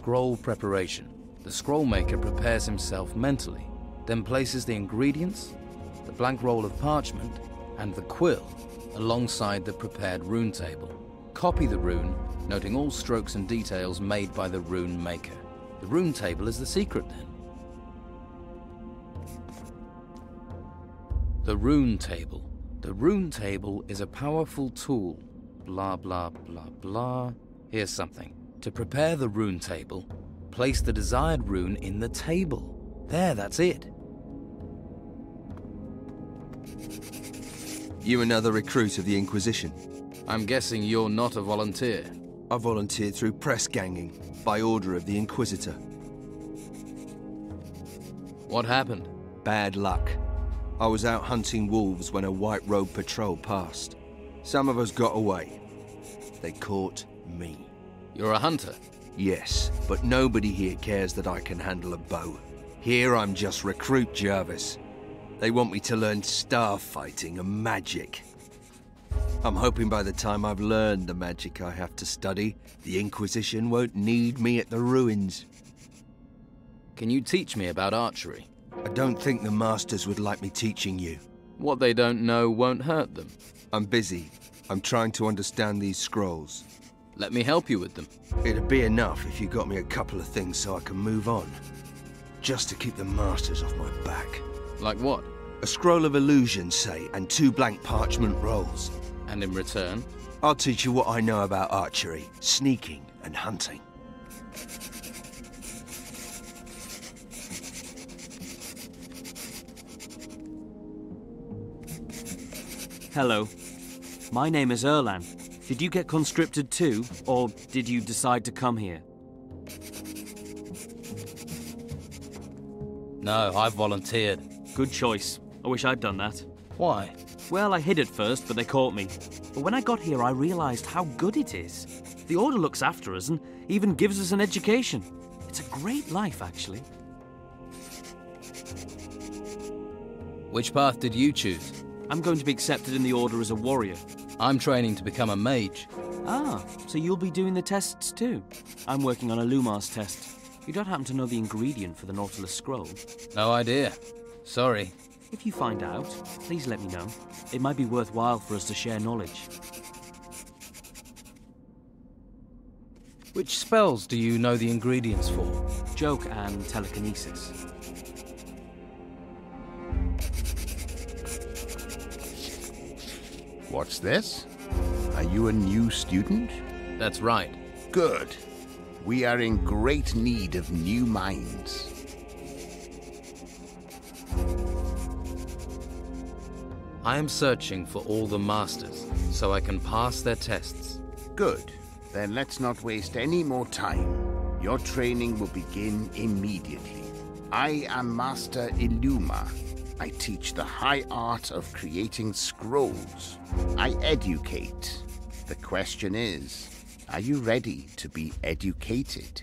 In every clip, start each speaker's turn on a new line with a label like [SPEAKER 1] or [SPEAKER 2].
[SPEAKER 1] scroll preparation. The scroll maker prepares himself mentally, then places the ingredients, the blank roll of parchment, and the quill alongside the prepared rune table. Copy the rune, noting all strokes and details made by the rune maker. The rune table is the secret then. The rune table. The rune table is a powerful tool. Blah, blah, blah, blah. Here's something. To prepare the rune table, place the desired rune in the table. There, that's it.
[SPEAKER 2] You another recruit of the Inquisition?
[SPEAKER 1] I'm guessing you're not a volunteer.
[SPEAKER 2] I volunteered through press ganging, by order of the Inquisitor.
[SPEAKER 1] What happened?
[SPEAKER 2] Bad luck. I was out hunting wolves when a white robe patrol passed. Some of us got away. They caught me.
[SPEAKER 1] You're a hunter?
[SPEAKER 2] Yes, but nobody here cares that I can handle a bow. Here I'm just recruit Jervis. They want me to learn staff fighting and magic. I'm hoping by the time I've learned the magic I have to study, the Inquisition won't need me at the ruins.
[SPEAKER 1] Can you teach me about archery?
[SPEAKER 2] I don't think the Masters would like me teaching you.
[SPEAKER 1] What they don't know won't hurt them.
[SPEAKER 2] I'm busy. I'm trying to understand these scrolls.
[SPEAKER 1] Let me help you with them.
[SPEAKER 2] It'd be enough if you got me a couple of things so I can move on. Just to keep the Masters off my back.
[SPEAKER 1] Like what?
[SPEAKER 2] A scroll of illusion, say, and two blank parchment rolls.
[SPEAKER 1] And in return?
[SPEAKER 2] I'll teach you what I know about archery, sneaking, and hunting.
[SPEAKER 3] Hello. My name is Erlan. Did you get conscripted too, or did you decide to come here?
[SPEAKER 1] No, I volunteered.
[SPEAKER 3] Good choice. I wish I'd done that.
[SPEAKER 1] Why?
[SPEAKER 3] Well, I hid at first, but they caught me. But when I got here, I realized how good it is. The Order looks after us and even gives us an education. It's a great life, actually.
[SPEAKER 1] Which path did you choose?
[SPEAKER 3] I'm going to be accepted in the Order as a warrior.
[SPEAKER 1] I'm training to become a mage.
[SPEAKER 3] Ah, so you'll be doing the tests too? I'm working on a Lumos test. You don't happen to know the ingredient for the Nautilus scroll?
[SPEAKER 1] No idea. Sorry.
[SPEAKER 3] If you find out, please let me know. It might be worthwhile for us to share knowledge.
[SPEAKER 1] Which spells do you know the ingredients for?
[SPEAKER 3] Joke and telekinesis.
[SPEAKER 4] What's this? Are you a new student?
[SPEAKER 1] That's right.
[SPEAKER 4] Good. We are in great need of new minds.
[SPEAKER 1] I am searching for all the masters so I can pass their tests.
[SPEAKER 4] Good. Then let's not waste any more time. Your training will begin immediately. I am Master Illuma. I teach the high art of creating scrolls. I educate. The question is, are you ready to be educated?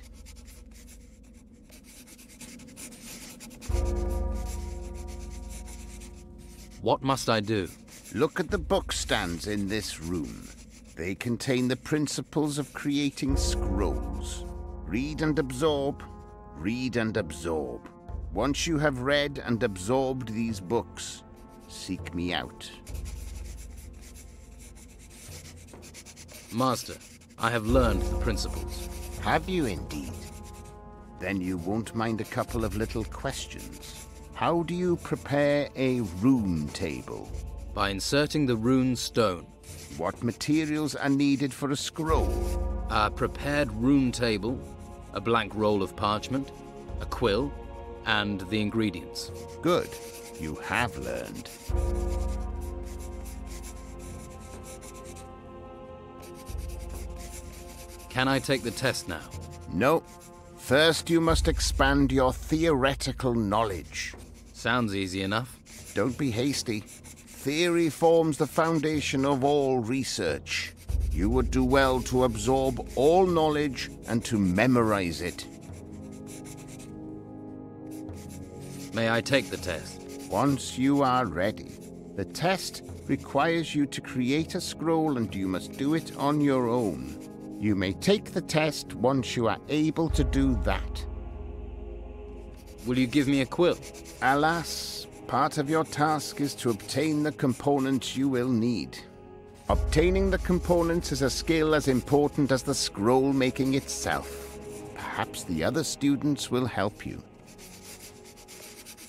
[SPEAKER 1] What must I do?
[SPEAKER 4] Look at the bookstands in this room. They contain the principles of creating scrolls. Read and absorb, read and absorb. Once you have read and absorbed these books, seek me out.
[SPEAKER 1] Master, I have learned the principles.
[SPEAKER 4] Have you indeed? Then you won't mind a couple of little questions. How do you prepare a rune table?
[SPEAKER 1] By inserting the rune stone.
[SPEAKER 4] What materials are needed for a scroll?
[SPEAKER 1] A prepared rune table, a blank roll of parchment, a quill, and the ingredients.
[SPEAKER 4] Good. You have learned.
[SPEAKER 1] Can I take the test now?
[SPEAKER 4] No. First, you must expand your theoretical knowledge.
[SPEAKER 1] Sounds easy enough.
[SPEAKER 4] Don't be hasty. Theory forms the foundation of all research. You would do well to absorb all knowledge and to memorize it.
[SPEAKER 1] May I take the test?
[SPEAKER 4] Once you are ready. The test requires you to create a scroll and you must do it on your own. You may take the test once you are able to do that.
[SPEAKER 1] Will you give me a quill?
[SPEAKER 4] Alas, part of your task is to obtain the components you will need. Obtaining the components is a skill as important as the scroll making itself. Perhaps the other students will help you.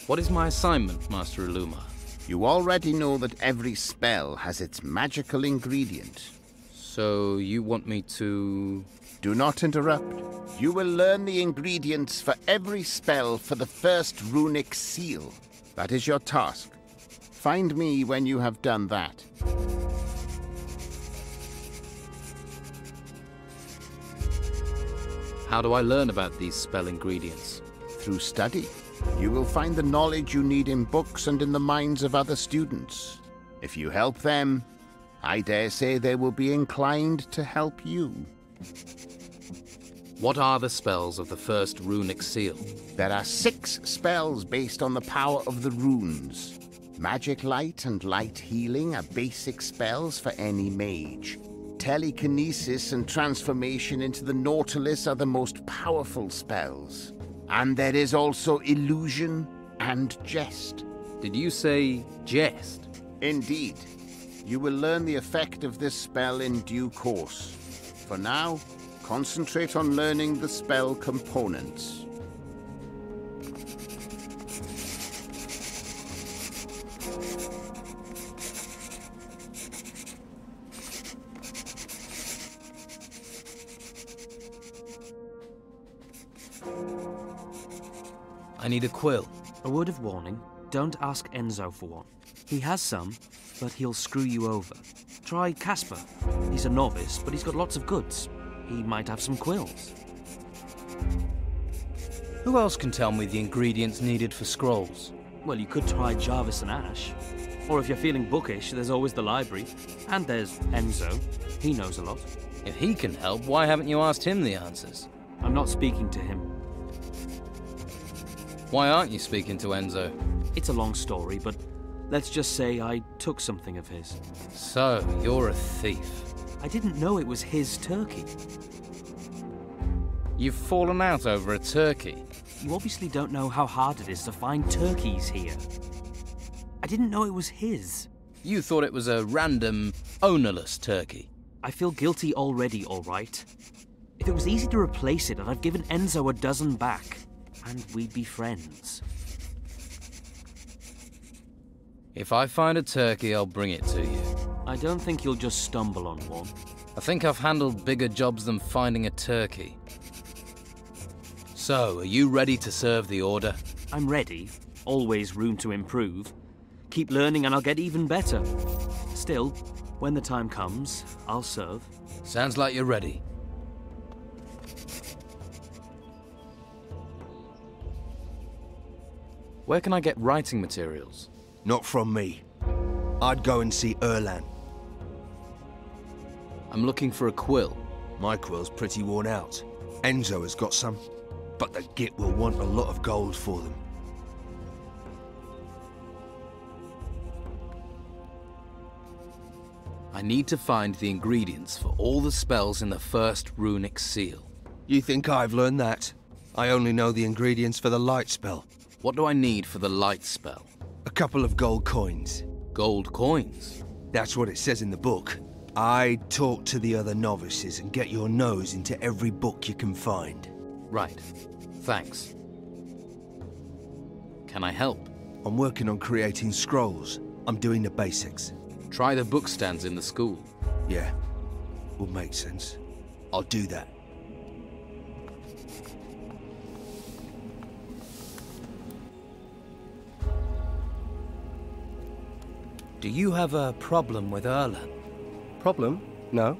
[SPEAKER 1] What is my assignment, Master Illuma?
[SPEAKER 4] You already know that every spell has its magical ingredient.
[SPEAKER 1] So you want me to...
[SPEAKER 4] Do not interrupt. You will learn the ingredients for every spell for the first runic seal. That is your task. Find me when you have done that.
[SPEAKER 1] How do I learn about these spell ingredients?
[SPEAKER 4] Through study. You will find the knowledge you need in books and in the minds of other students. If you help them, I dare say they will be inclined to help you.
[SPEAKER 1] What are the spells of the first runic seal?
[SPEAKER 4] There are six spells based on the power of the runes. Magic Light and Light Healing are basic spells for any mage. Telekinesis and Transformation into the Nautilus are the most powerful spells. And there is also Illusion and Jest.
[SPEAKER 1] Did you say jest?
[SPEAKER 4] Indeed. You will learn the effect of this spell in due course. For now, concentrate on learning the spell components.
[SPEAKER 1] I need a quill.
[SPEAKER 3] A word of warning don't ask Enzo for one. He has some, but he'll screw you over. Try Casper. He's a novice, but he's got lots of goods. He might have some quills.
[SPEAKER 1] Who else can tell me the ingredients needed for scrolls?
[SPEAKER 3] Well, you could try Jarvis and Ash. Or if you're feeling bookish, there's always the library. And there's Enzo. He knows a lot.
[SPEAKER 1] If he can help, why haven't you asked him the answers?
[SPEAKER 3] I'm not speaking to him.
[SPEAKER 1] Why aren't you speaking to Enzo?
[SPEAKER 3] It's a long story, but let's just say I took something of his.
[SPEAKER 1] So, you're a thief.
[SPEAKER 3] I didn't know it was his turkey.
[SPEAKER 1] You've fallen out over a turkey.
[SPEAKER 3] You obviously don't know how hard it is to find turkeys here. I didn't know it was his.
[SPEAKER 1] You thought it was a random, ownerless turkey.
[SPEAKER 3] I feel guilty already, all right. If it was easy to replace it, I'd have given Enzo a dozen back, and we'd be friends.
[SPEAKER 1] If I find a turkey, I'll bring it to you.
[SPEAKER 3] I don't think you'll just stumble on one.
[SPEAKER 1] I think I've handled bigger jobs than finding a turkey. So, are you ready to serve the order?
[SPEAKER 3] I'm ready. Always room to improve. Keep learning and I'll get even better. Still, when the time comes, I'll serve.
[SPEAKER 1] Sounds like you're ready. Where can I get writing materials?
[SPEAKER 2] Not from me. I'd go and see Erlan.
[SPEAKER 1] I'm looking for a quill.
[SPEAKER 2] My quill's pretty worn out. Enzo has got some, but the Git will want a lot of gold for them.
[SPEAKER 1] I need to find the ingredients for all the spells in the first runic seal.
[SPEAKER 2] You think I've learned that? I only know the ingredients for the light spell.
[SPEAKER 1] What do I need for the light spell?
[SPEAKER 2] A couple of gold coins.
[SPEAKER 1] Gold coins.
[SPEAKER 2] That's what it says in the book. I'd talk to the other novices and get your nose into every book you can find.
[SPEAKER 1] Right. Thanks. Can I help?
[SPEAKER 2] I'm working on creating scrolls. I'm doing the basics.
[SPEAKER 1] Try the book stands in the school.
[SPEAKER 2] Yeah, will make sense. I'll do that.
[SPEAKER 1] Do you have a problem with Erlan?
[SPEAKER 5] Problem? No.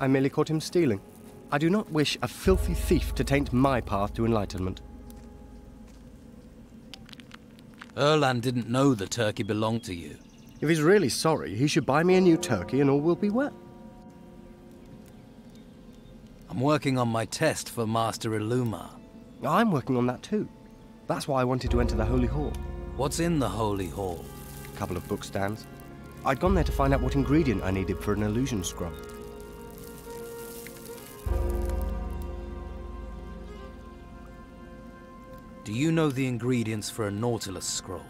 [SPEAKER 5] I merely caught him stealing. I do not wish a filthy thief to taint my path to enlightenment.
[SPEAKER 1] Erlan didn't know the turkey belonged to you.
[SPEAKER 5] If he's really sorry, he should buy me a new turkey and all will be well.
[SPEAKER 1] I'm working on my test for Master Illuma.
[SPEAKER 5] I'm working on that too. That's why I wanted to enter the Holy Hall.
[SPEAKER 1] What's in the Holy Hall?
[SPEAKER 5] couple of book stands. I'd gone there to find out what ingredient I needed for an illusion scrub.
[SPEAKER 1] Do you know the ingredients for a Nautilus scroll?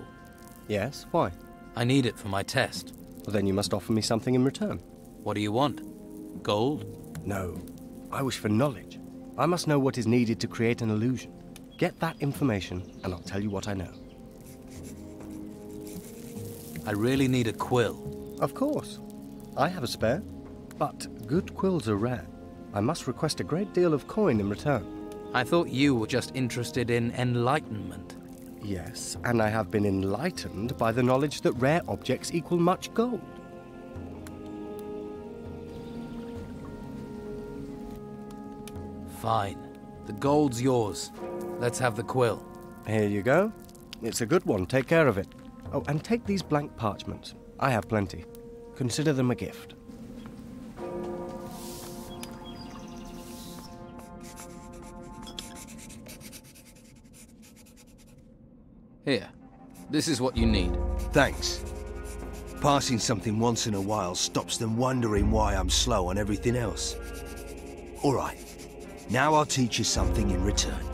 [SPEAKER 5] Yes, why?
[SPEAKER 1] I need it for my test.
[SPEAKER 5] Well, then you must offer me something in return.
[SPEAKER 1] What do you want? Gold?
[SPEAKER 5] No. I wish for knowledge. I must know what is needed to create an illusion. Get that information, and I'll tell you what I know.
[SPEAKER 1] I really need a quill.
[SPEAKER 5] Of course. I have a spare. But good quills are rare. I must request a great deal of coin in return.
[SPEAKER 1] I thought you were just interested in enlightenment.
[SPEAKER 5] Yes, and I have been enlightened by the knowledge that rare objects equal much gold.
[SPEAKER 1] Fine. The gold's yours. Let's have the quill.
[SPEAKER 5] Here you go. It's a good one. Take care of it. Oh, and take these blank parchments. I have plenty. Consider them a gift.
[SPEAKER 1] Here. This is what you need.
[SPEAKER 2] Thanks. Passing something once in a while stops them wondering why I'm slow on everything else. All right. Now I'll teach you something in return.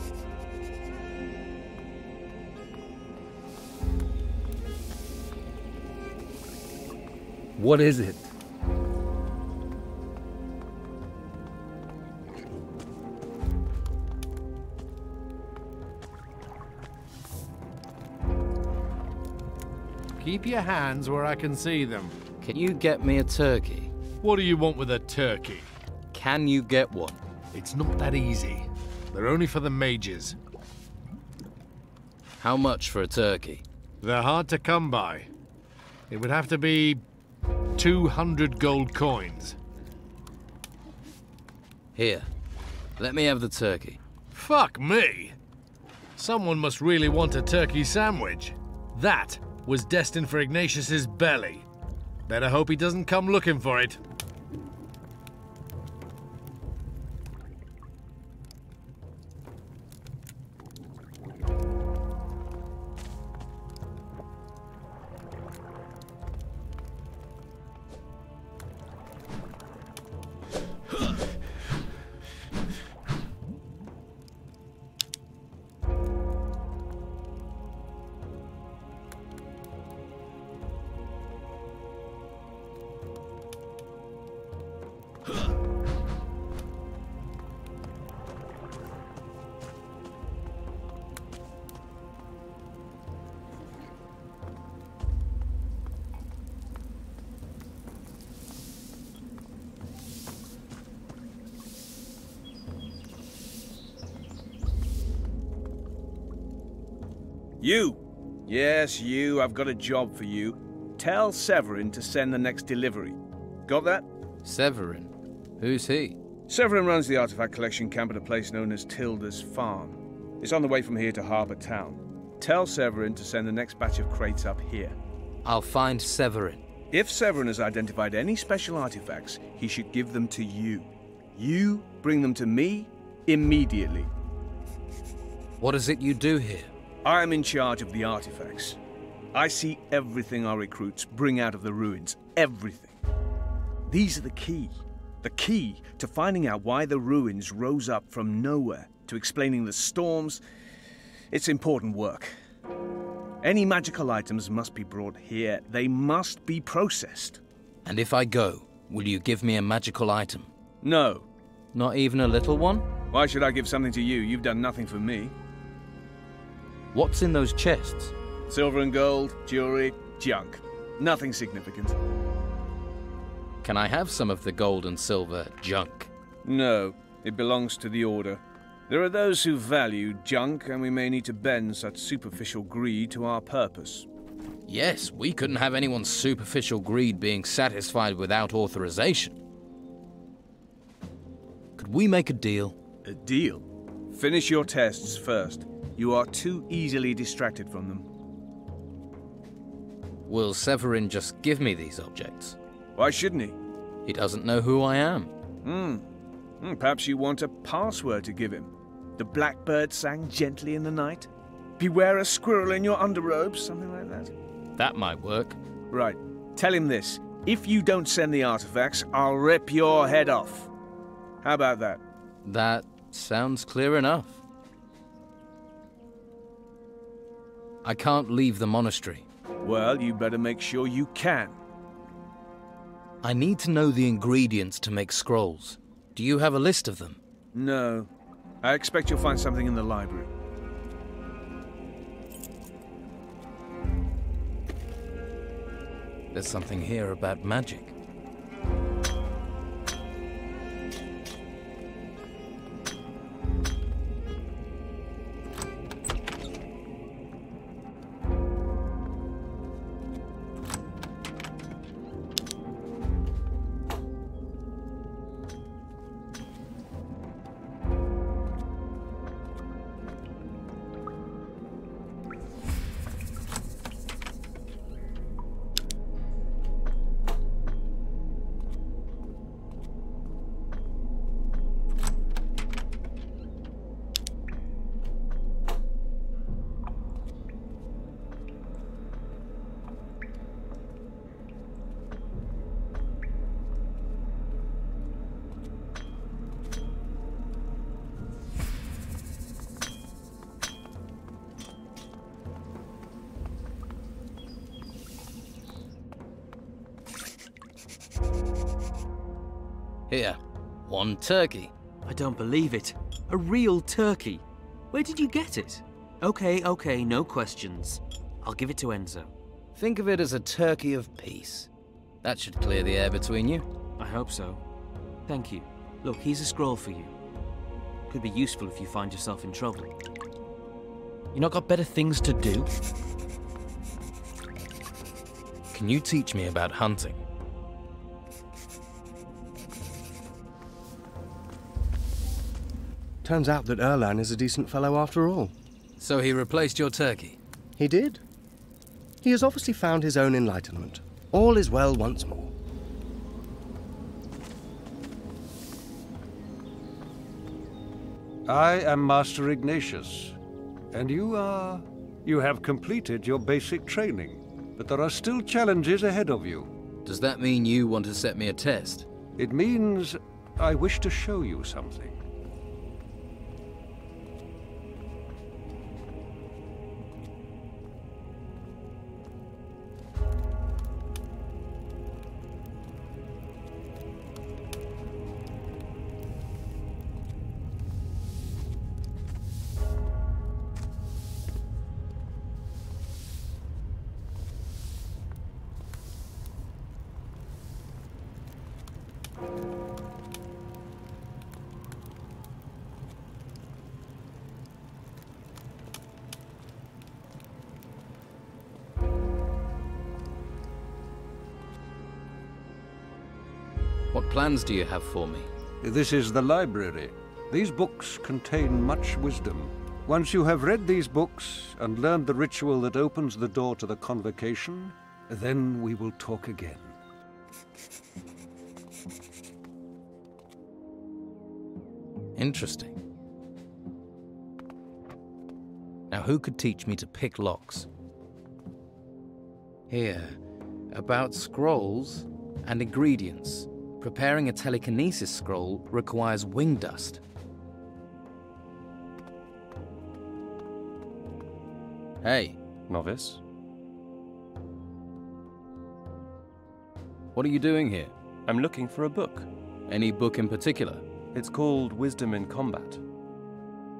[SPEAKER 1] What is it?
[SPEAKER 6] Keep your hands where I can see them.
[SPEAKER 1] Can you get me a turkey?
[SPEAKER 6] What do you want with a turkey?
[SPEAKER 1] Can you get one?
[SPEAKER 6] It's not that easy. They're only for the mages.
[SPEAKER 1] How much for a turkey?
[SPEAKER 6] They're hard to come by. It would have to be 200 gold coins.
[SPEAKER 1] Here. Let me have the turkey.
[SPEAKER 6] Fuck me! Someone must really want a turkey sandwich. That was destined for Ignatius's belly. Better hope he doesn't come looking for it.
[SPEAKER 7] I've got a job for you. Tell Severin to send the next delivery. Got that?
[SPEAKER 1] Severin. Who's he?
[SPEAKER 7] Severin runs the artifact collection camp at a place known as Tilda's Farm. It's on the way from here to Harbour Town. Tell Severin to send the next batch of crates up here.
[SPEAKER 1] I'll find Severin.
[SPEAKER 7] If Severin has identified any special artifacts, he should give them to you. You bring them to me immediately.
[SPEAKER 1] What is it you do here?
[SPEAKER 7] I am in charge of the artifacts. I see everything our recruits bring out of the ruins. Everything. These are the key. The key to finding out why the ruins rose up from nowhere, to explaining the storms. It's important work. Any magical items must be brought here. They must be processed.
[SPEAKER 1] And if I go, will you give me a magical item?
[SPEAKER 7] No.
[SPEAKER 1] Not even a little one?
[SPEAKER 7] Why should I give something to you? You've done nothing for me.
[SPEAKER 1] What's in those chests?
[SPEAKER 7] Silver and gold, jewelry, junk. Nothing significant.
[SPEAKER 1] Can I have some of the gold and silver junk?
[SPEAKER 7] No, it belongs to the Order. There are those who value junk, and we may need to bend such superficial greed to our purpose.
[SPEAKER 1] Yes, we couldn't have anyone's superficial greed being satisfied without authorization. Could we make a deal?
[SPEAKER 7] A deal? Finish your tests first. You are too easily distracted from them.
[SPEAKER 1] Will Severin just give me these objects?
[SPEAKER 7] Why shouldn't he?
[SPEAKER 1] He doesn't know who I am.
[SPEAKER 7] Hmm. Hmm, Perhaps you want a password to give him. The blackbird sang gently in the night. Beware a squirrel in your underrobes, something like that.
[SPEAKER 1] That might work.
[SPEAKER 7] Right. Tell him this. If you don't send the artifacts, I'll rip your head off. How about that?
[SPEAKER 1] That sounds clear enough. I can't leave the monastery.
[SPEAKER 7] Well, you better make sure you can.
[SPEAKER 1] I need to know the ingredients to make scrolls. Do you have a list of them?
[SPEAKER 7] No. I expect you'll find something in the library.
[SPEAKER 1] There's something here about magic. Turkey.
[SPEAKER 3] I don't believe it. A real turkey. Where did you get it? Okay, okay, no questions. I'll give it to Enzo.
[SPEAKER 1] Think of it as a turkey of peace. That should clear the air between you.
[SPEAKER 3] I hope so. Thank you. Look, here's a scroll for you. Could be useful if you find yourself in trouble. You not got better things to do?
[SPEAKER 1] Can you teach me about hunting?
[SPEAKER 5] Turns out that Erlan is a decent fellow after all.
[SPEAKER 1] So he replaced your turkey?
[SPEAKER 5] He did. He has obviously found his own enlightenment. All is well once more.
[SPEAKER 8] I am Master Ignatius, and you are... You have completed your basic training, but there are still challenges ahead of you.
[SPEAKER 1] Does that mean you want to set me a test?
[SPEAKER 8] It means I wish to show you something.
[SPEAKER 1] Plans do you have for me?
[SPEAKER 8] This is the library. These books contain much wisdom. Once you have read these books and learned the ritual that opens the door to the convocation, then we will talk again.
[SPEAKER 1] Interesting. Now, who could teach me to pick locks? Here, about scrolls and ingredients. Preparing a telekinesis scroll requires wing dust. Hey,
[SPEAKER 9] Novice?
[SPEAKER 1] what are you doing here?
[SPEAKER 9] I'm looking for a book.
[SPEAKER 1] Any book in particular?
[SPEAKER 9] It's called Wisdom in Combat.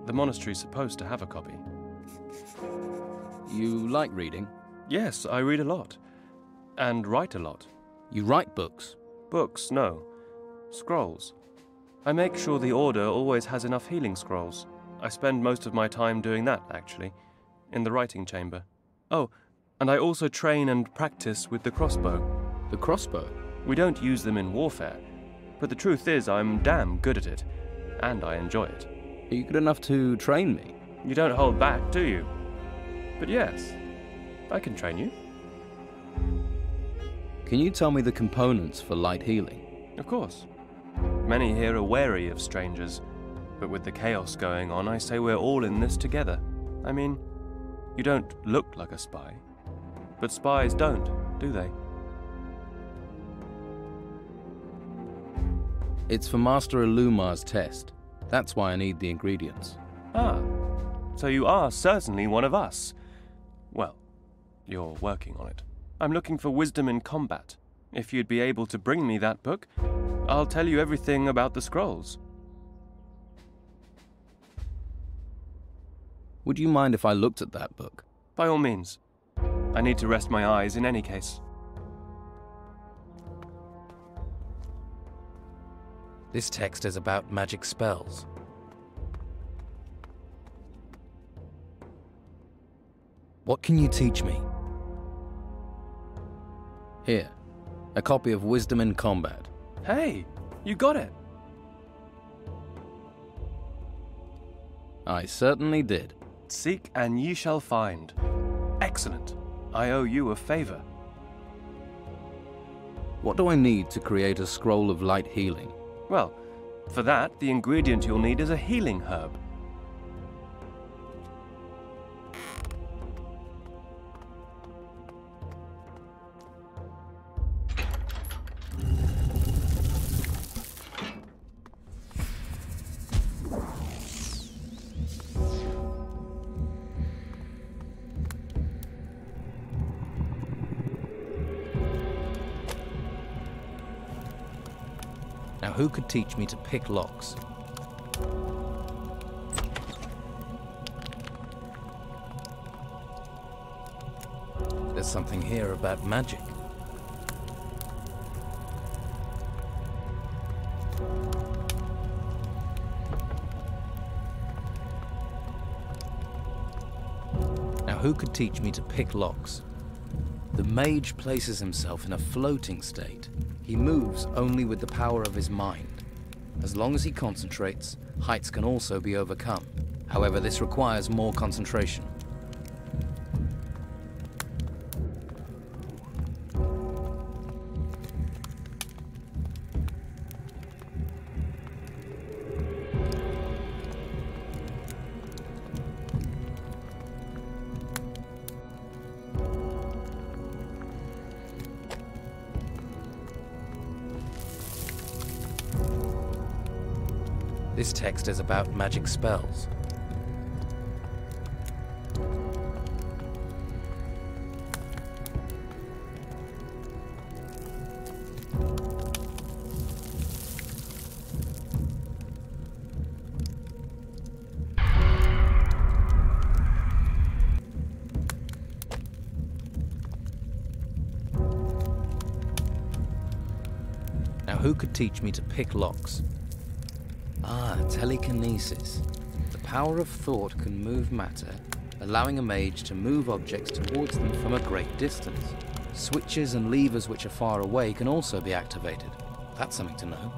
[SPEAKER 9] The monastery's supposed to have a copy.
[SPEAKER 1] You like reading?
[SPEAKER 9] Yes, I read a lot. And write a lot.
[SPEAKER 1] You write books?
[SPEAKER 9] Books, no. Scrolls. I make sure the Order always has enough healing scrolls. I spend most of my time doing that, actually, in the writing chamber. Oh, and I also train and practice with the crossbow.
[SPEAKER 1] The crossbow?
[SPEAKER 9] We don't use them in warfare, but the truth is I'm damn good at it, and I enjoy it.
[SPEAKER 1] Are you good enough to train me?
[SPEAKER 9] You don't hold back, do you? But yes, I can train you.
[SPEAKER 1] Can you tell me the components for light healing?
[SPEAKER 9] Of course. Many here are wary of strangers, but with the chaos going on, I say we're all in this together. I mean, you don't look like a spy, but spies don't, do they?
[SPEAKER 1] It's for Master Ilumar's test. That's why I need the ingredients.
[SPEAKER 9] Ah, so you are certainly one of us. Well, you're working on it. I'm looking for wisdom in combat. If you'd be able to bring me that book, I'll tell you everything about the scrolls.
[SPEAKER 1] Would you mind if I looked at that book?
[SPEAKER 9] By all means. I need to rest my eyes in any case.
[SPEAKER 1] This text is about magic spells. What can you teach me? Here, a copy of Wisdom in Combat.
[SPEAKER 9] Hey, you got it!
[SPEAKER 1] I certainly did.
[SPEAKER 9] Seek and ye shall find. Excellent. I owe you a favor.
[SPEAKER 1] What do I need to create a scroll of light healing?
[SPEAKER 9] Well, for that, the ingredient you'll need is a healing herb.
[SPEAKER 1] Teach me to pick locks? There's something here about magic. Now, who could teach me to pick locks? The mage places himself in a floating state. He moves only with the power of his mind. As long as he concentrates, heights can also be overcome. However, this requires more concentration. This text is about magic spells. Now, who could teach me to pick locks? Telekinesis. The power of thought can move matter, allowing a mage to move objects towards them from a great distance. Switches and levers which are far away can also be activated. That's something to know.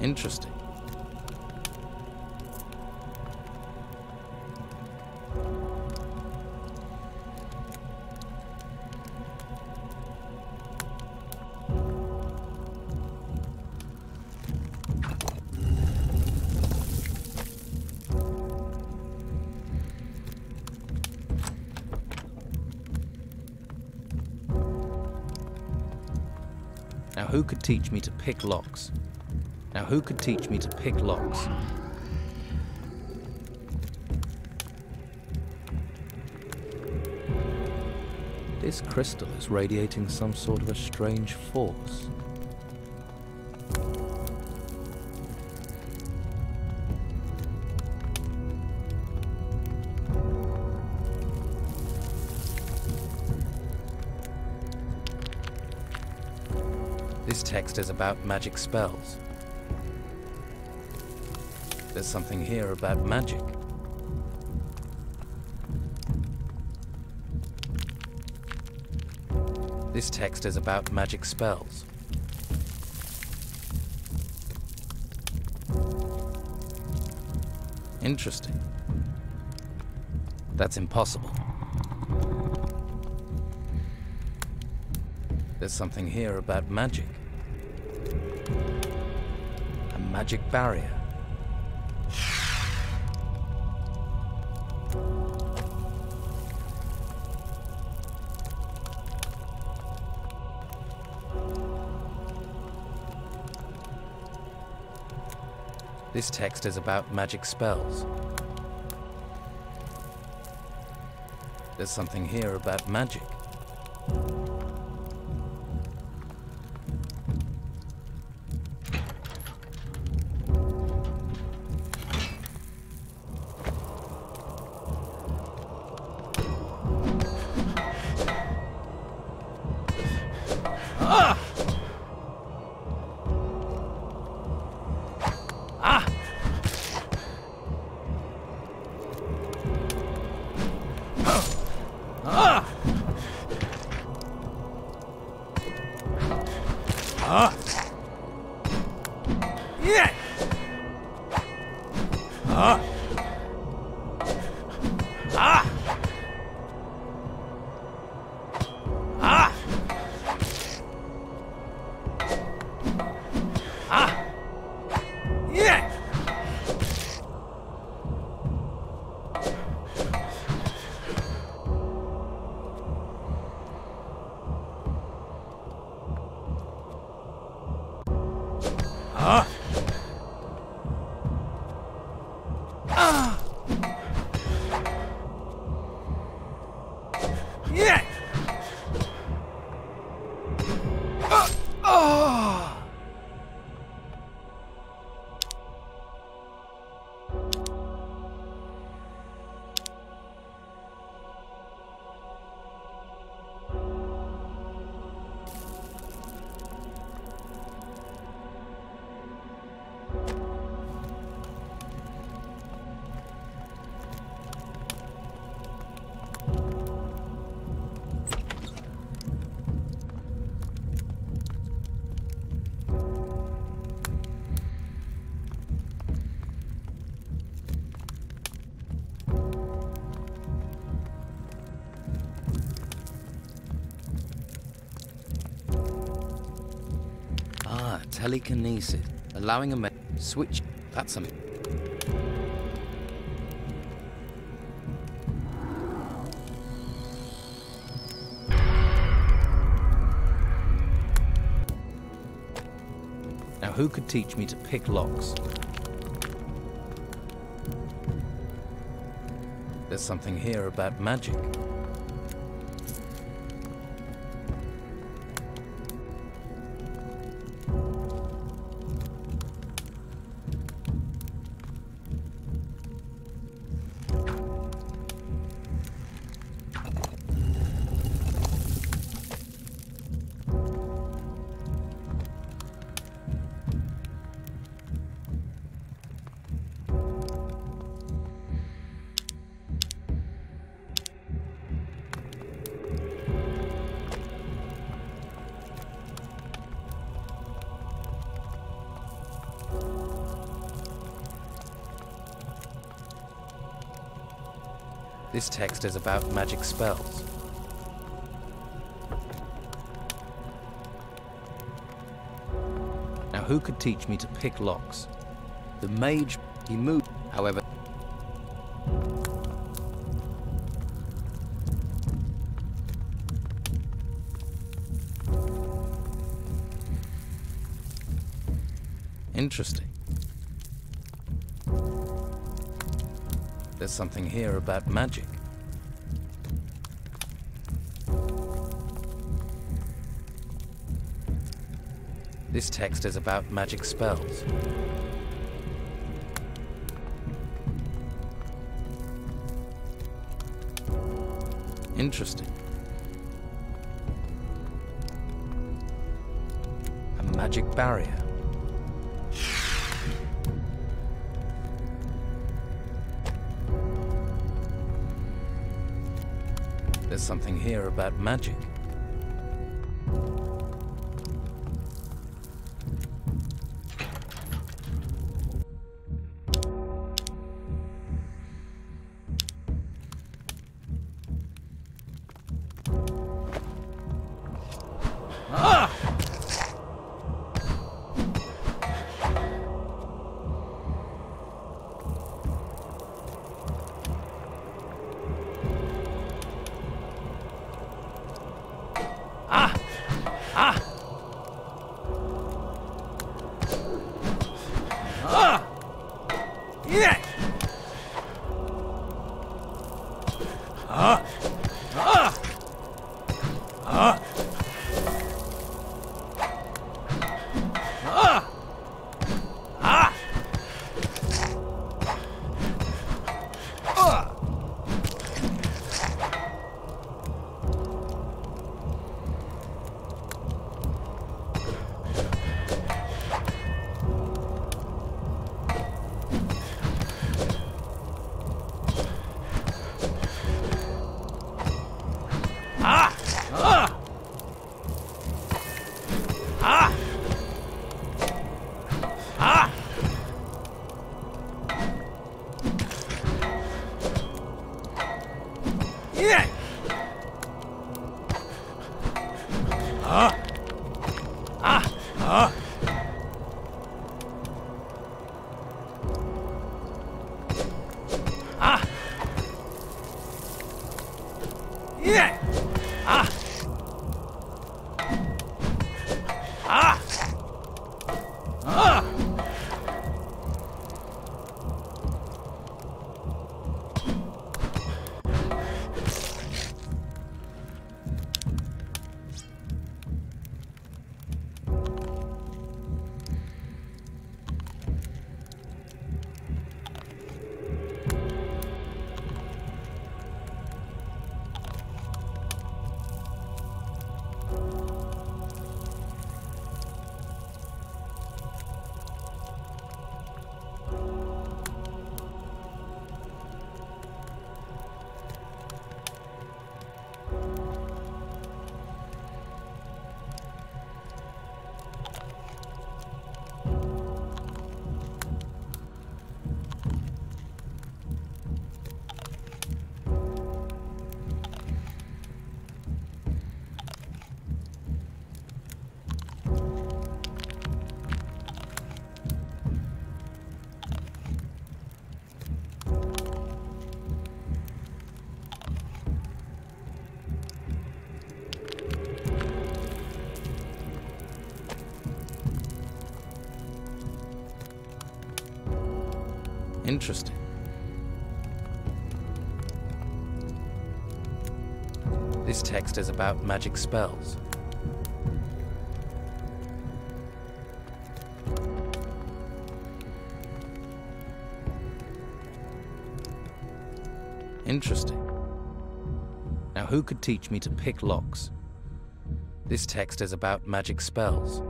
[SPEAKER 1] Interesting. Teach me to pick locks? Now, who could teach me to pick locks? This crystal is radiating some sort of a strange force. Text is about magic spells. There's something here about magic. This text is about magic spells. Interesting. That's impossible. There's something here about magic. Magic barrier. This text is about magic spells. There's something here about magic. Ah, telekinesis. Allowing a ma- switch. That's something. Now, who could teach me to pick locks? There's something here about magic. This text is about magic spells. Now, who could teach me to pick locks? The mage, he moved, something here about magic. This text is about magic spells. Interesting. A magic barrier. Something here about magic. Interesting. Is about magic spells. Interesting. Now, who could teach me to pick locks? This text is about magic spells.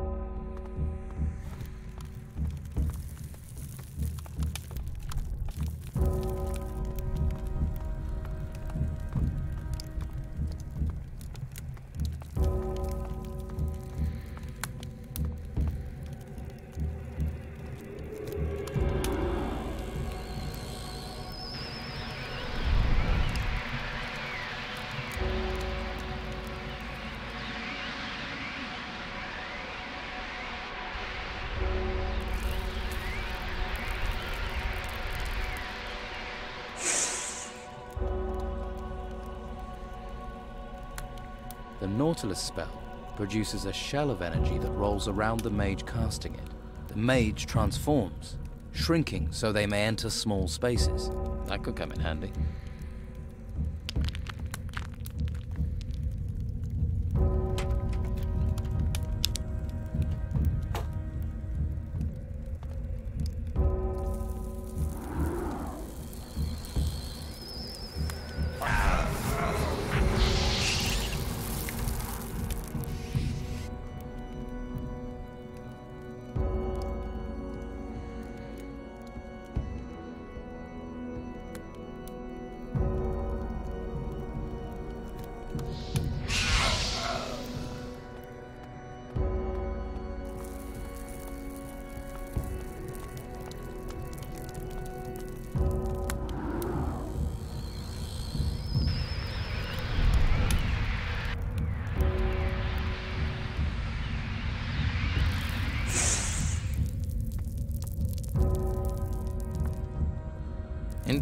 [SPEAKER 1] The Nautilus spell produces a shell of energy that rolls around the mage casting it. The mage transforms, shrinking so they may enter small spaces. That could come in handy.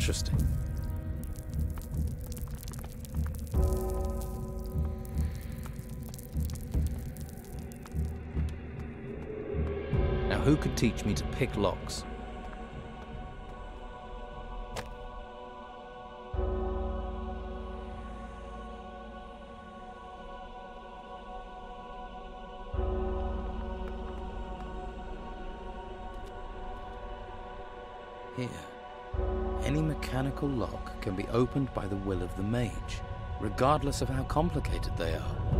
[SPEAKER 1] Interesting. Now, who could teach me to pick locks? Opened by the will of the mage, regardless of how complicated they are.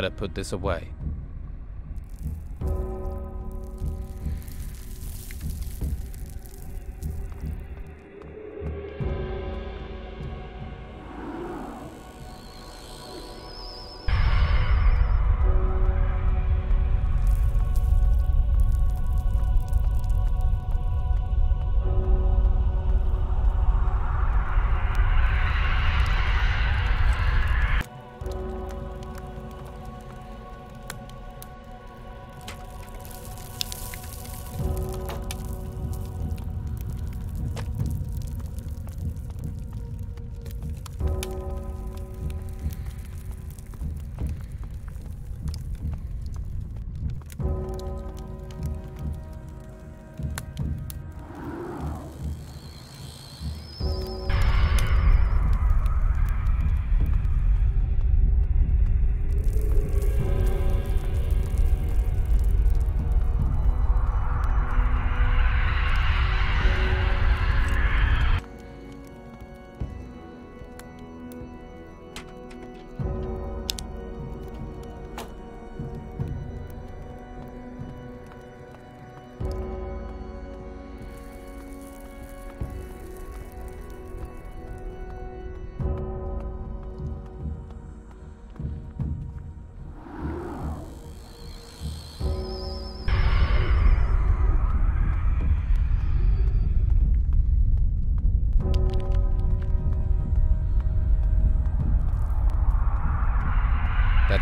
[SPEAKER 1] Better put this away.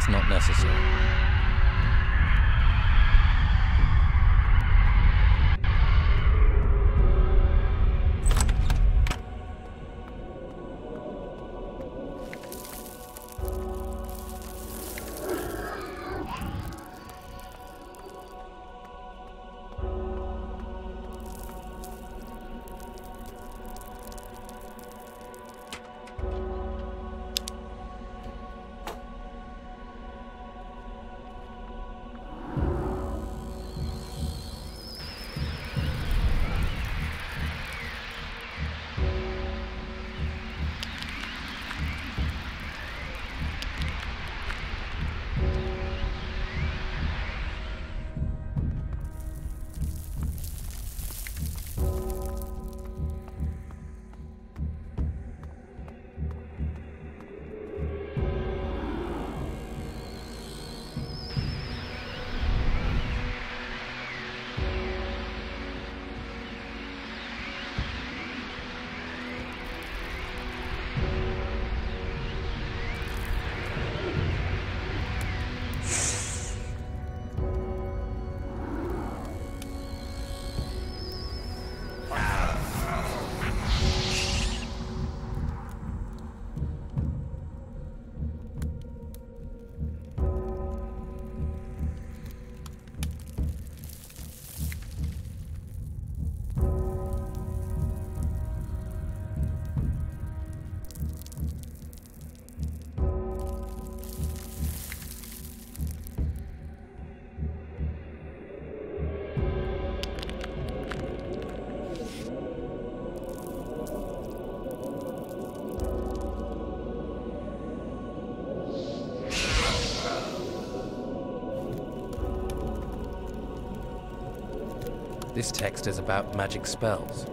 [SPEAKER 1] Not necessary. This text is about magic spells.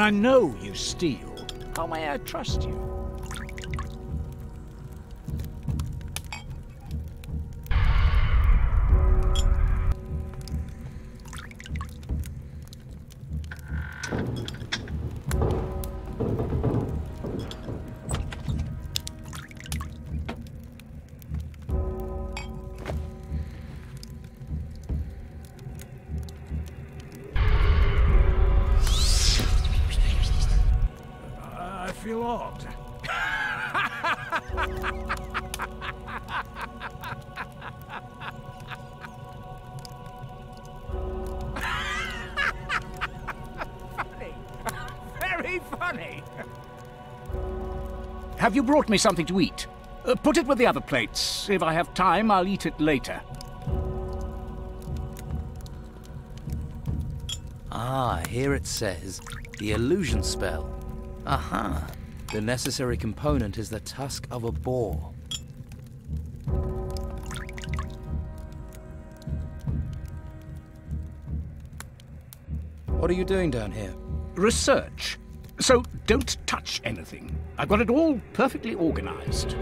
[SPEAKER 10] I know you steal, how may I trust you? Have you brought me something to eat? Uh, put it with the other plates. If I have time, I'll eat it later.
[SPEAKER 1] Ah, here it says the illusion spell. Aha! The necessary component is the tusk of a boar. What are you doing down here?
[SPEAKER 10] Research. So don't touch anything. I've got it all perfectly organized.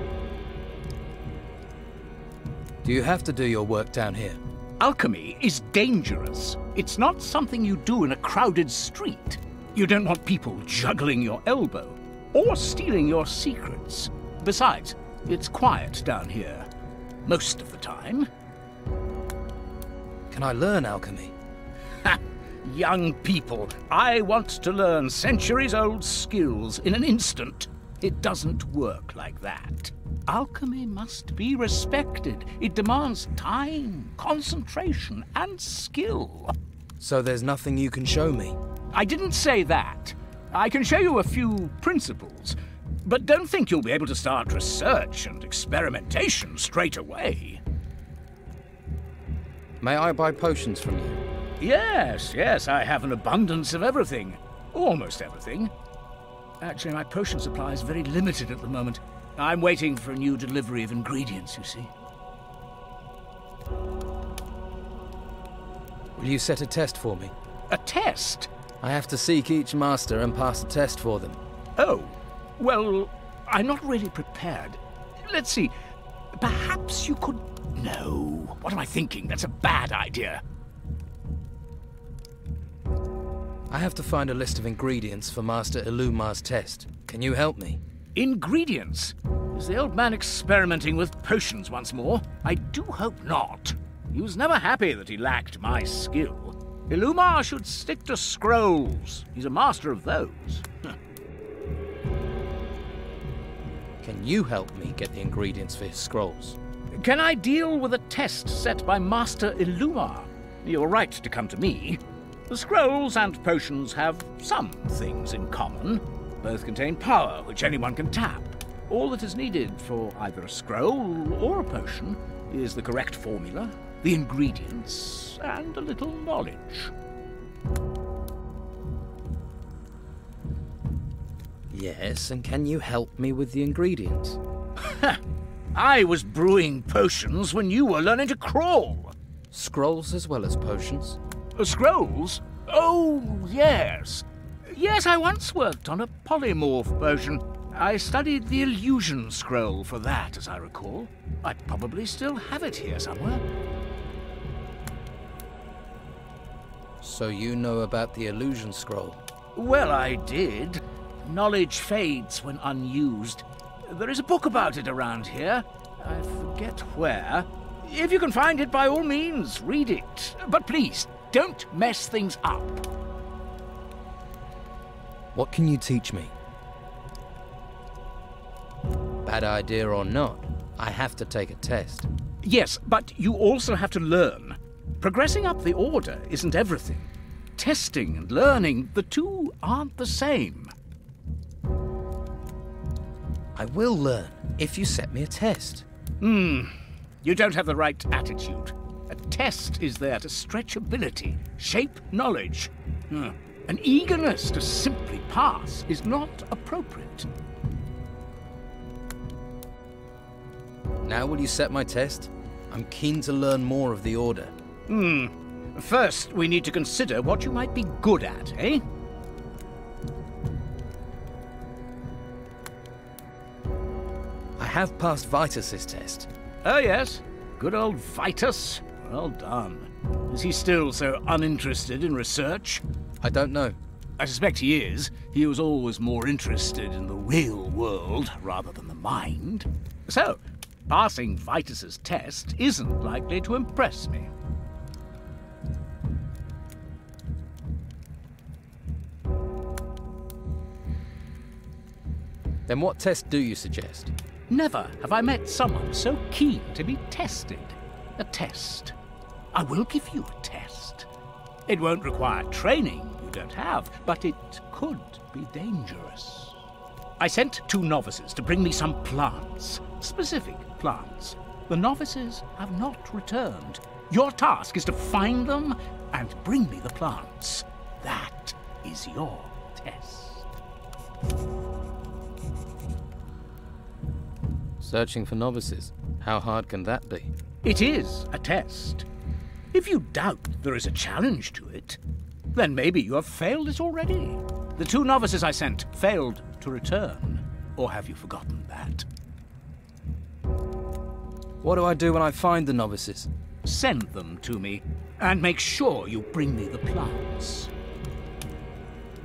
[SPEAKER 1] Do you have to do your work down here?
[SPEAKER 10] Alchemy is dangerous. It's not something you do in a crowded street. You don't want people juggling your elbow or stealing your secrets. Besides, it's quiet down here. Most of the time.
[SPEAKER 1] Can I learn alchemy?
[SPEAKER 10] Ha! Young people, I want to learn centuries old skills in an instant. It doesn't work like that. Alchemy must be respected. It demands time, concentration, and skill.
[SPEAKER 1] So there's nothing you can show me?
[SPEAKER 10] I didn't say that. I can show you a few principles, but don't think you'll be able to start research and experimentation straight away.
[SPEAKER 1] May I buy potions from you?
[SPEAKER 10] Yes, yes, I have an abundance of everything. Almost everything. Actually, my potion supply is very limited at the moment. I'm waiting for a new delivery of ingredients, you see.
[SPEAKER 1] Will you set a test for me?
[SPEAKER 10] A test?
[SPEAKER 1] I have to seek each master and pass a test for them.
[SPEAKER 10] Oh, well, I'm not really prepared. Let's see. Perhaps you could. No. What am I thinking? That's a bad idea.
[SPEAKER 1] I have to find a list of ingredients for Master Ilumar's test. Can you help me?
[SPEAKER 10] Ingredients? Is the old man experimenting with potions once more? I do hope not. He was never happy that he lacked my skill. Ilumar should stick to scrolls. He's a master of those.
[SPEAKER 1] Can you help me get the ingredients for his scrolls?
[SPEAKER 10] Can I deal with a test set by Master Illumar? You're right to come to me. The scrolls and potions have some things in common. Both contain power, which anyone can tap. All that is needed for either a scroll or a potion is the correct formula, the ingredients, and a little knowledge.
[SPEAKER 1] Yes, and can you help me with the ingredients?
[SPEAKER 10] I was brewing potions when you were learning to crawl.
[SPEAKER 1] Scrolls as well as potions?
[SPEAKER 10] Uh, scrolls? Oh, yes. Yes, I once worked on a polymorph potion. I studied the illusion scroll for that, as I recall. I probably still have it here somewhere.
[SPEAKER 1] So you know about the illusion scroll?
[SPEAKER 10] Well, I did. knowledge fades when unused. There is a book about it around here. I forget where. If you can find it, by all means, read it. But please, don't mess things up.
[SPEAKER 1] What can you teach me? Bad idea or not, I have to take a test.
[SPEAKER 10] Yes, but you also have to learn. Progressing up the order isn't everything. Testing and learning, the two aren't the same.
[SPEAKER 1] I will learn if you set me a test.
[SPEAKER 10] Hmm. You don't have the right attitude. Test is there to stretch ability, shape knowledge. Hmm. An eagerness to simply pass is not appropriate.
[SPEAKER 1] Now will you set my test? I'm keen to learn more of the Order.
[SPEAKER 10] Hmm. First, we need to consider what you might be good at, eh?
[SPEAKER 1] I have passed Vitus's test.
[SPEAKER 10] Oh, yes. Good old Vitus. Well done. Is he still so uninterested in research?
[SPEAKER 1] I don't know.
[SPEAKER 10] I suspect he is. He was always more interested in the real world rather than the mind. So, passing Vitus's test isn't likely to impress me.
[SPEAKER 1] Then what test do you suggest?
[SPEAKER 10] Never have I met someone so keen to be tested. A test. I will give you a test. It won't require training you don't have, but it could be dangerous. I sent two novices to bring me some plants, specific plants. The novices have not returned. Your task is to find them and bring me the plants. That is your test.
[SPEAKER 1] Searching for novices. How hard can that be?
[SPEAKER 10] It is a test. If you doubt there is a challenge to it, then maybe you have failed it already. The two novices I sent failed to return. Or have you forgotten that?
[SPEAKER 1] What do I do when I find the novices?
[SPEAKER 10] Send them to me, and make sure you bring me the plants.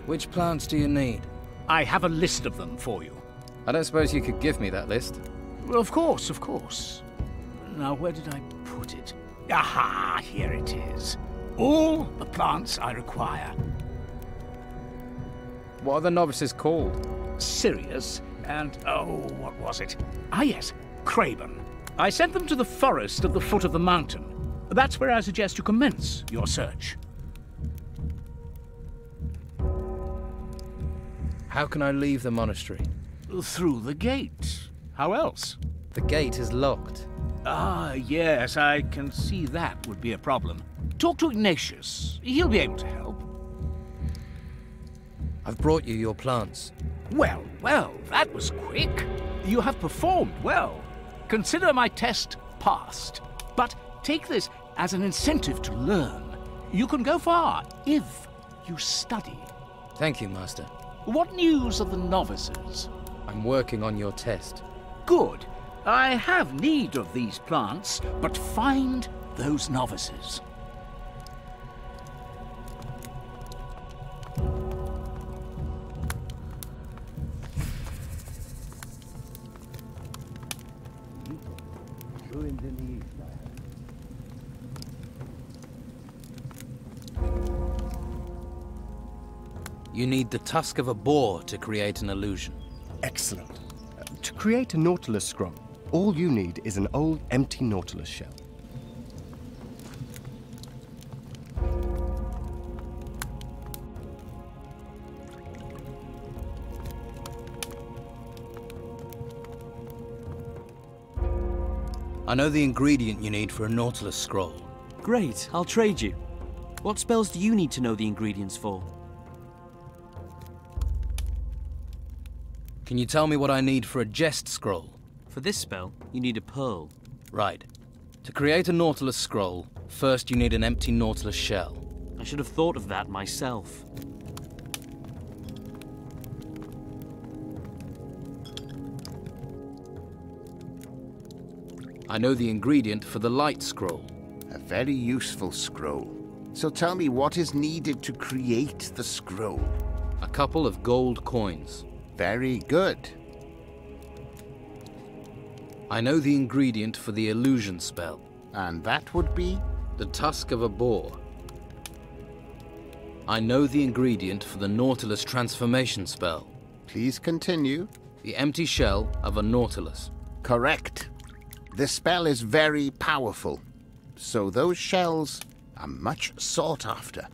[SPEAKER 1] Which plants do you need?
[SPEAKER 10] I have a list of them for you.
[SPEAKER 1] I don't suppose you could give me that list.
[SPEAKER 10] Well, of course, of course. Now, where did I put it? Aha, here it is. All the plants I require.
[SPEAKER 1] What are the novices called?
[SPEAKER 10] Sirius, and oh, what was it? Ah, yes, Craben. I sent them to the forest at the foot of the mountain. That's where I suggest you commence your search.
[SPEAKER 1] How can I leave the monastery?
[SPEAKER 10] Through the gate. How else?
[SPEAKER 1] The gate is locked.
[SPEAKER 10] Ah, yes, I can see that would be a problem. Talk to Ignatius. He'll be able to help.
[SPEAKER 1] I've brought you your plants.
[SPEAKER 10] Well, well, that was quick. You have performed well. Consider my test passed. But take this as an incentive to learn. You can go far if you study.
[SPEAKER 1] Thank you, Master.
[SPEAKER 10] What news of the novices?
[SPEAKER 1] I'm working on your test.
[SPEAKER 10] Good. I have need of these plants, but find those novices.
[SPEAKER 1] You need the tusk of a boar to create an illusion.
[SPEAKER 5] Excellent. Uh, to create a Nautilus scroll, all you need is an old empty Nautilus shell.
[SPEAKER 1] I know the ingredient you need for a Nautilus scroll.
[SPEAKER 3] Great, I'll trade you. What spells do you need to know the ingredients for?
[SPEAKER 1] Can you tell me what I need for a Jest scroll?
[SPEAKER 3] For this spell, you need a pearl.
[SPEAKER 1] Right. To create a Nautilus scroll, first you need an empty Nautilus shell.
[SPEAKER 3] I should have thought of that myself.
[SPEAKER 1] I know the ingredient for the light scroll.
[SPEAKER 4] A very useful scroll. So tell me what is needed to create the scroll.
[SPEAKER 1] A couple of gold coins.
[SPEAKER 4] Very good.
[SPEAKER 1] I know the ingredient for the illusion spell.
[SPEAKER 4] And that would be?
[SPEAKER 1] The tusk of a boar. I know the ingredient for the Nautilus transformation spell.
[SPEAKER 4] Please continue.
[SPEAKER 1] The empty shell of a Nautilus.
[SPEAKER 4] Correct. The spell is very powerful, so those shells are much sought after.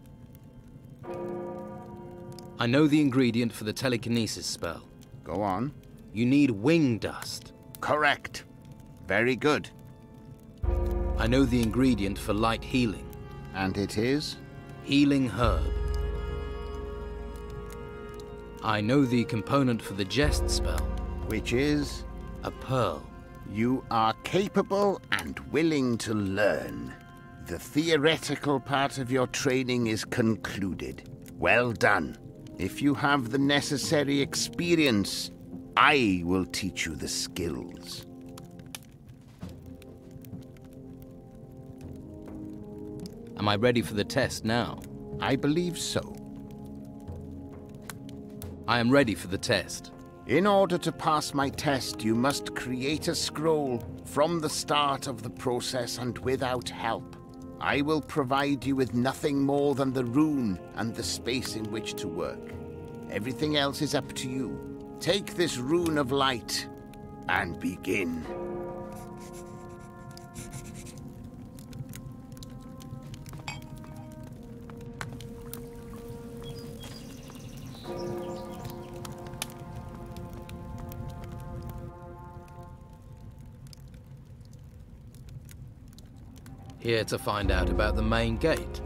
[SPEAKER 1] I know the ingredient for the telekinesis spell.
[SPEAKER 4] Go on.
[SPEAKER 1] You need wing dust.
[SPEAKER 4] Correct. Very good.
[SPEAKER 1] I know the ingredient for light healing.
[SPEAKER 4] And it is?
[SPEAKER 1] Healing herb. I know the component for the jest spell.
[SPEAKER 4] Which is?
[SPEAKER 1] A pearl.
[SPEAKER 4] You are capable and willing to learn. The theoretical part of your training is concluded. Well done. If you have the necessary experience, I will teach you the skills.
[SPEAKER 1] Am I ready for the test now?
[SPEAKER 4] I believe so.
[SPEAKER 1] I am ready for the test.
[SPEAKER 4] In order to pass my test, you must create a scroll from the start of the process and without help. I will provide you with nothing more than the rune and the space in which to work. Everything else is up to you. Take this rune of light and begin.
[SPEAKER 1] Here to find out about the main gate.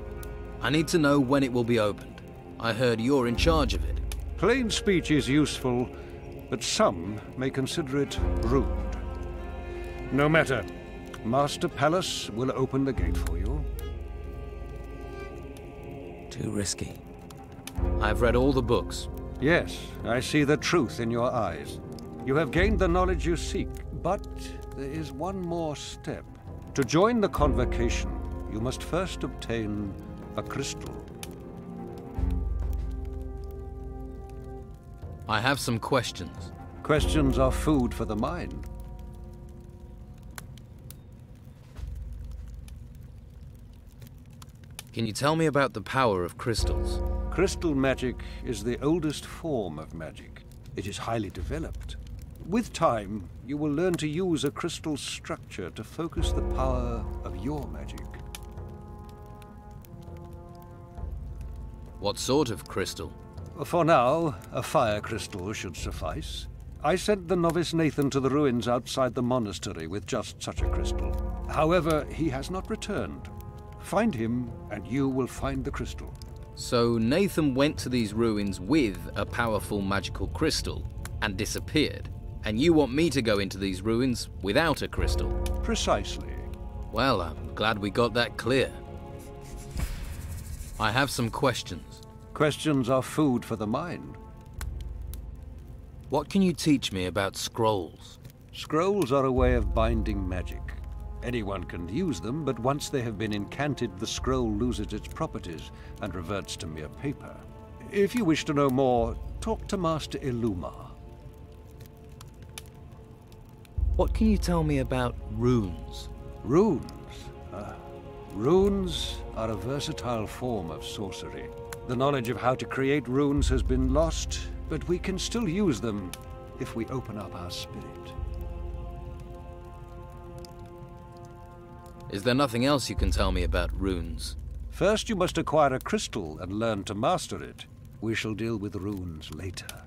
[SPEAKER 1] I need to know when it will be opened. I heard you're in charge of it.
[SPEAKER 8] Plain speech is useful, but some may consider it rude. No matter. Master Pallas will open the gate for you.
[SPEAKER 1] Too risky. I've read all the books.
[SPEAKER 8] Yes, I see the truth in your eyes. You have gained the knowledge you seek, but there is one more step. To join the convocation, you must first obtain a crystal.
[SPEAKER 1] I have some questions.
[SPEAKER 8] Questions are food for the mind.
[SPEAKER 1] Can you tell me about the power of crystals?
[SPEAKER 8] Crystal magic is the oldest form of magic. It is highly developed. With time, you will learn to use a crystal structure to focus the power of your magic.
[SPEAKER 1] What sort of crystal?
[SPEAKER 8] For now, a fire crystal should suffice. I sent the novice Nathan to the ruins outside the monastery with just such a crystal. However, he has not returned. Find him, and you will find the crystal.
[SPEAKER 1] So Nathan went to these ruins with a powerful magical crystal and disappeared. And you want me to go into these ruins without a crystal?
[SPEAKER 8] Precisely.
[SPEAKER 1] Well, I'm glad we got that clear. I have some questions.
[SPEAKER 8] Questions are food for the mind.
[SPEAKER 1] What can you teach me about scrolls?
[SPEAKER 8] Scrolls are a way of binding magic. Anyone can use them, but once they have been incanted, the scroll loses its properties and reverts to mere paper. If you wish to know more, talk to Master Illumar.
[SPEAKER 1] What can you tell me about runes?
[SPEAKER 8] Runes? Uh, runes are a versatile form of sorcery. The knowledge of how to create runes has been lost, but we can still use them if we open up our spirit.
[SPEAKER 1] Is there nothing else you can tell me about runes?
[SPEAKER 8] First, you must acquire a crystal and learn to master it. We shall deal with runes later.